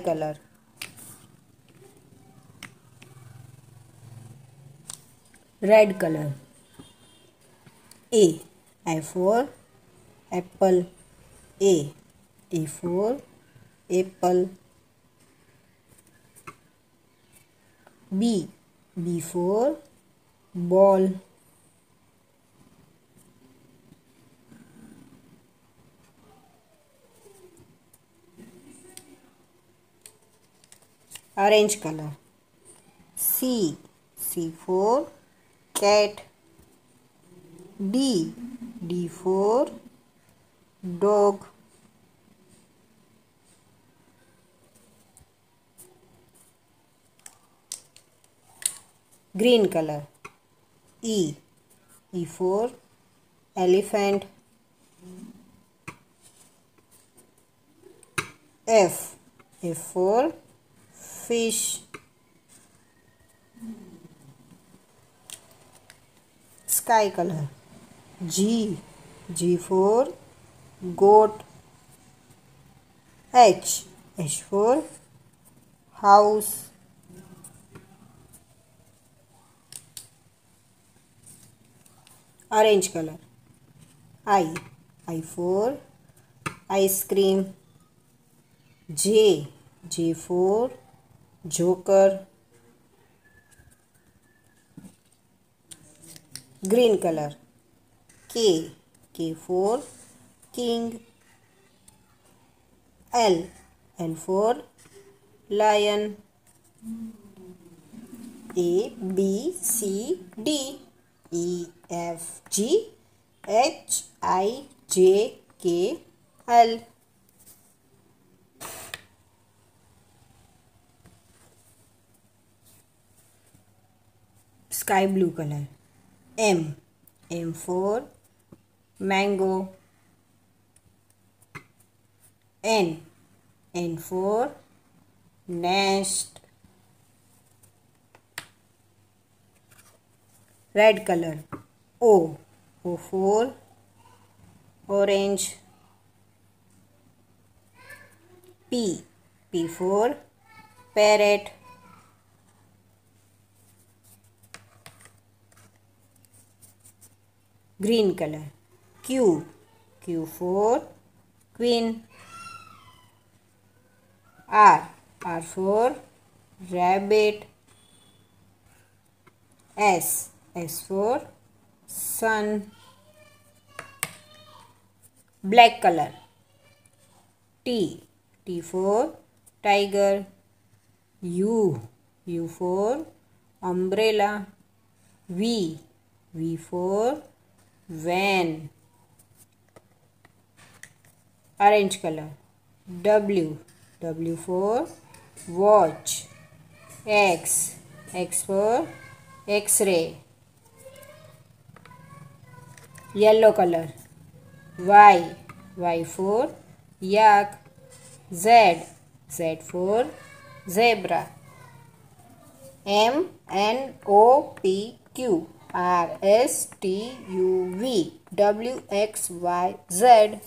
color. Red color. A. A for apple. A. A for apple. B. B for ball. orange color C C four cat D D four dog green color E E four elephant F F four fish sky color G G for goat H H for house orange color I I for ice cream J J for joker green colour K K for king L L for lion A B C D E F G H I J K L sky blue color M M four. mango N N four. nest red color O o4 orange P P four. parrot green color q q for queen r r for rabbit s s for sun black color t t for tiger u u for umbrella v v for Van. Orange color. W. W for watch. X. X for X-ray. Yellow color. Y. Y for yak. Z. Z for zebra. M, N, O, P, Q. R S T U V W X Y Z.